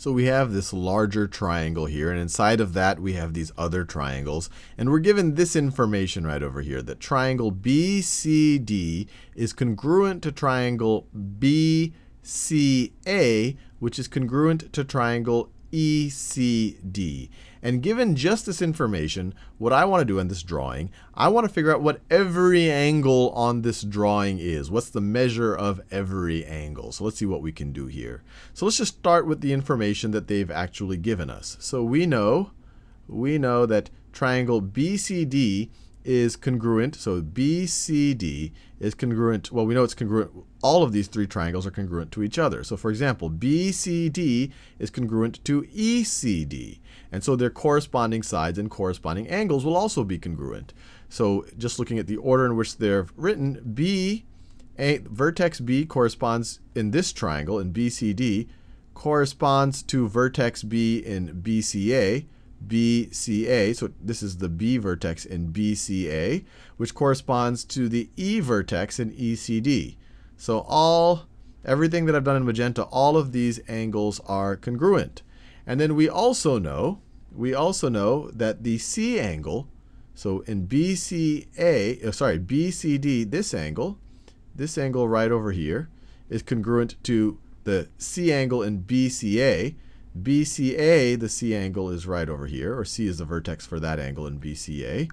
So we have this larger triangle here, and inside of that we have these other triangles. And we're given this information right over here, that triangle BCD is congruent to triangle BCA, which is congruent to triangle ECD. And given just this information, what I want to do in this drawing, I want to figure out what every angle on this drawing is. What's the measure of every angle? So let's see what we can do here. So let's just start with the information that they've actually given us. So we know, we know that triangle BCD is congruent. So BCD is congruent. Well, we know it's congruent. All of these three triangles are congruent to each other. So for example, BCD is congruent to ECD. And so their corresponding sides and corresponding angles will also be congruent. So just looking at the order in which they're written, B, a, vertex B corresponds in this triangle in BCD, corresponds to vertex B in BCA, BCA. So this is the B vertex in BCA, which corresponds to the E vertex in ECD. So all, everything that I've done in magenta, all of these angles are congruent. And then we also know, we also know that the C angle, so in BCA, uh, sorry, BCD, this angle, this angle right over here, is congruent to the C angle in BCA, BCA, the C angle is right over here, or C is the vertex for that angle in BCA.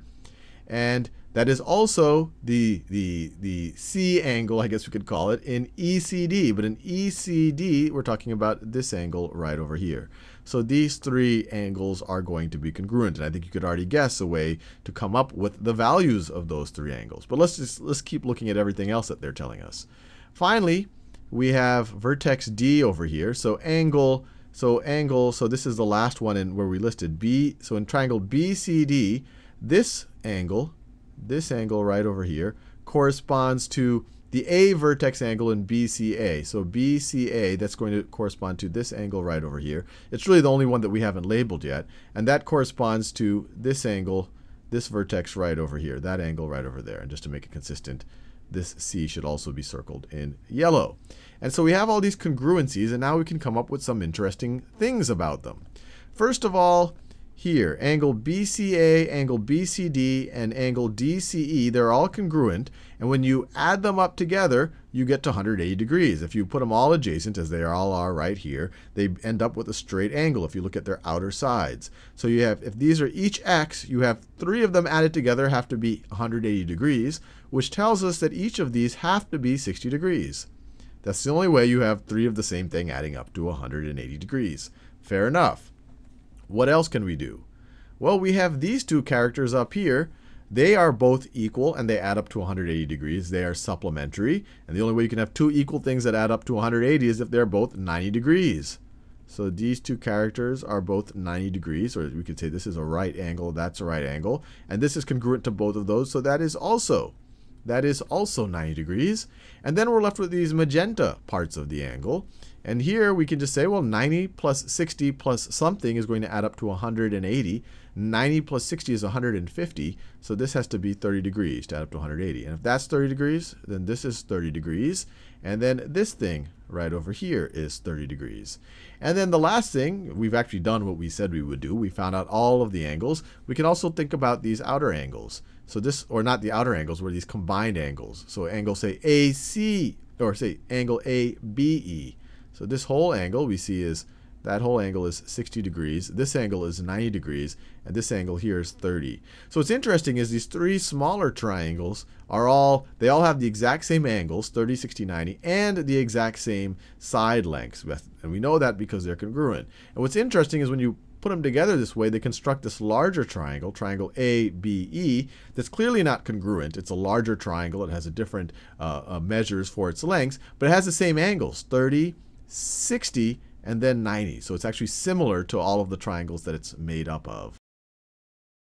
And that is also the, the, the C angle, I guess we could call it, in ECD. But in ECD, we're talking about this angle right over here. So these three angles are going to be congruent. And I think you could already guess a way to come up with the values of those three angles. But let's just let's keep looking at everything else that they're telling us. Finally, we have vertex D over here. So angle so angle, so this is the last one in where we listed B. So in triangle BCD, this angle, this angle right over here, corresponds to the A vertex angle in BCA. So BCA, that's going to correspond to this angle right over here. It's really the only one that we haven't labeled yet. And that corresponds to this angle, this vertex right over here, that angle right over there. And just to make it consistent, this C should also be circled in yellow. And so we have all these congruencies, and now we can come up with some interesting things about them. First of all, here, angle BCA, angle BCD, and angle DCE, they're all congruent. And when you add them up together, you get to 180 degrees. If you put them all adjacent, as they all are right here, they end up with a straight angle if you look at their outer sides. So you have, if these are each x, you have three of them added together have to be 180 degrees, which tells us that each of these have to be 60 degrees. That's the only way you have three of the same thing adding up to 180 degrees. Fair enough. What else can we do? Well, we have these two characters up here. They are both equal and they add up to 180 degrees. They are supplementary. And the only way you can have two equal things that add up to 180 is if they're both 90 degrees. So these two characters are both 90 degrees, or we could say this is a right angle, that's a right angle. And this is congruent to both of those, so that is also that is also 90 degrees. And then we're left with these magenta parts of the angle. And here we can just say, well, 90 plus 60 plus something is going to add up to 180. 90 plus 60 is 150. So this has to be 30 degrees to add up to 180. And if that's 30 degrees, then this is 30 degrees. And then this thing right over here is 30 degrees. And then the last thing, we've actually done what we said we would do. We found out all of the angles. We can also think about these outer angles. So this, or not the outer angles, were these combined angles. So angle, say, AC, or say angle ABE. So this whole angle we see is, that whole angle is 60 degrees. This angle is 90 degrees. And this angle here is 30. So what's interesting is these three smaller triangles are all, they all have the exact same angles, 30, 60, 90, and the exact same side lengths. And we know that because they're congruent. And what's interesting is when you put them together this way, they construct this larger triangle, triangle ABE, that's clearly not congruent. It's a larger triangle. It has a different uh, uh, measures for its lengths, but it has the same angles, 30, 60, and then 90. So it's actually similar to all of the triangles that it's made up of.